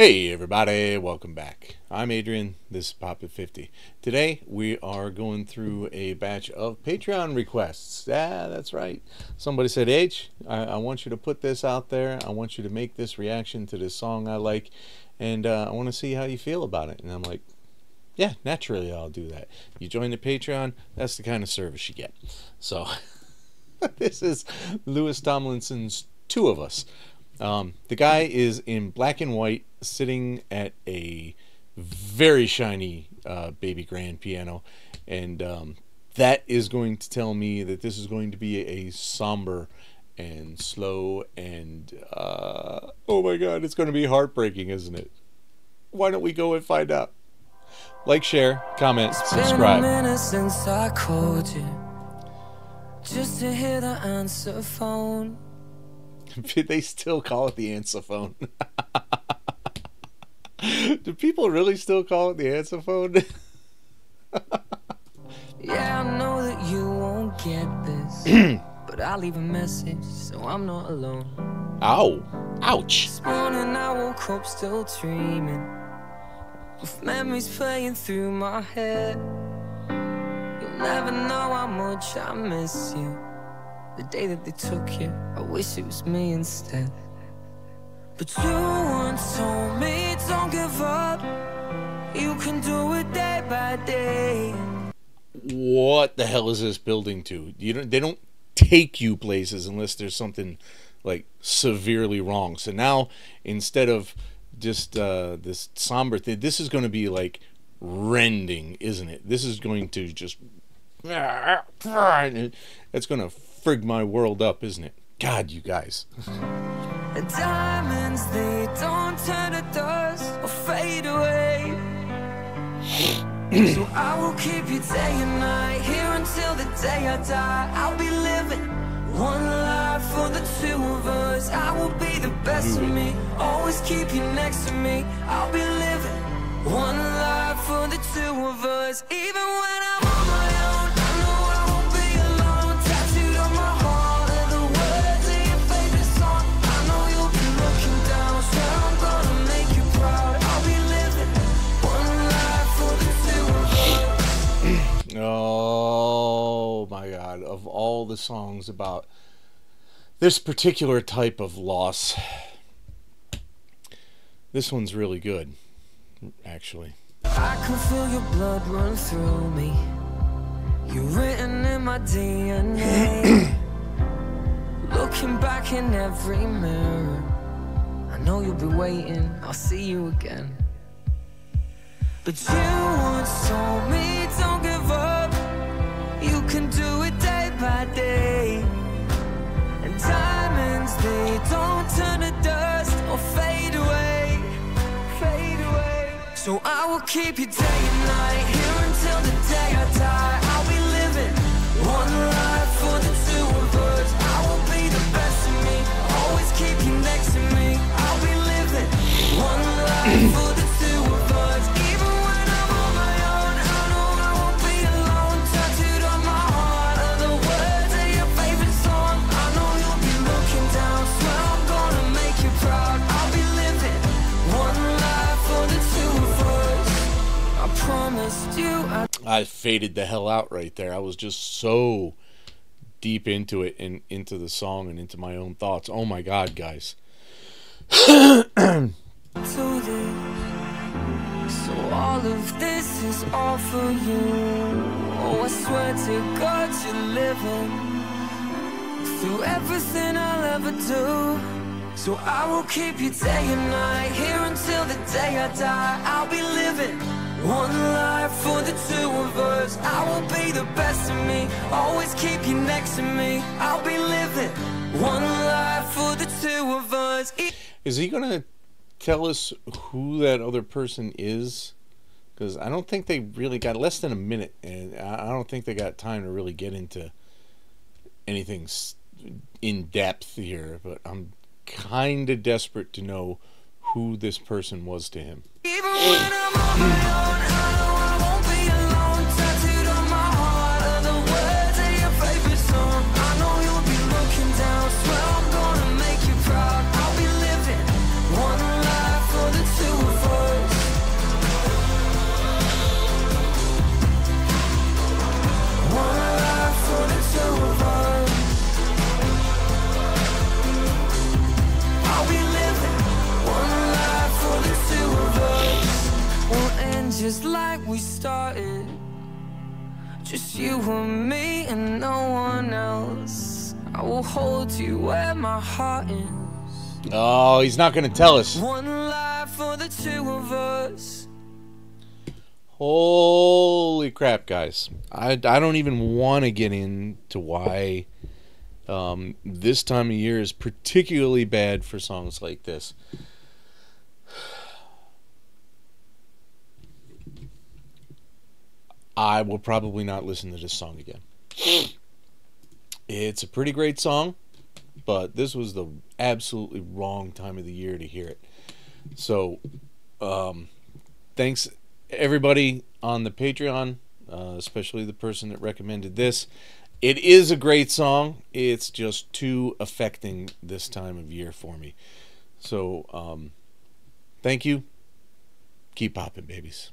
Hey everybody, welcome back. I'm Adrian, this is Pop at 50. Today we are going through a batch of Patreon requests. Yeah, that's right. Somebody said, H, I, I want you to put this out there. I want you to make this reaction to this song I like, and uh, I want to see how you feel about it. And I'm like, yeah, naturally I'll do that. You join the Patreon, that's the kind of service you get. So, this is Louis Tomlinson's Two of Us. Um, the guy is in black and white, sitting at a very shiny uh, baby grand piano, and um, that is going to tell me that this is going to be a somber and slow and uh, oh my god, it's going to be heartbreaking, isn't it? Why don't we go and find out? Like, share, comment, subscribe. Just to hear the answer phone. they still call it the answer phone. Do people really still call it the answer phone? yeah, I know that you won't get this. but I'll leave a message so I'm not alone. Ow. Ouch. This morning I woke up still dreaming. With memories playing through my head. You'll never know how much I miss you. The day that they took you, I wish it was me instead. But you once told me don't give up. You can do it day by day. What the hell is this building to? You don't. They don't take you places unless there's something like severely wrong. So now instead of just uh, this somber thing, this is going to be like rending, isn't it? This is going to just. It's going to frig my world up, isn't it? God, you guys. Diamonds, they don't turn to dust or fade away. so I will keep you day and night here until the day I die. I'll be living one life for the two of us. I will be the best of me, always keep you next to me. I'll be living one life for the two of us, even when I'm of all the songs about this particular type of loss, this one's really good, actually. I can feel your blood run through me. You're written in my DNA. Looking back in every mirror. I know you'll be waiting, I'll see you again. But you once told me So I will keep you day and night Here until the day I die. I'll be living one life for the two of us. I will be the best of me Always keep you next to me. I'll be living one life I faded the hell out right there. I was just so deep into it and into the song and into my own thoughts. Oh my god, guys. so all of this is all for you. Oh, I swear to God you're living through everything I'll ever do. So I will keep you day and night here until the day I die. I'll be living one for the two of us I will be the best of me Always keep you next to me I'll be living one life for the two of us Is he gonna tell us who that other person is? Because I don't think they really got less than a minute And I don't think they got time to really get into anything in depth here But I'm kind of desperate to know who this person was to him. just like we started. Just you and me and no one else. I will hold you where my heart is. Oh, he's not gonna tell us. One life for the two of us. Holy crap, guys. I, I don't even want to get into why um, this time of year is particularly bad for songs like this. I will probably not listen to this song again. It's a pretty great song, but this was the absolutely wrong time of the year to hear it. So, um, thanks everybody on the Patreon, uh, especially the person that recommended this. It is a great song. It's just too affecting this time of year for me. So, um, thank you. Keep popping, babies.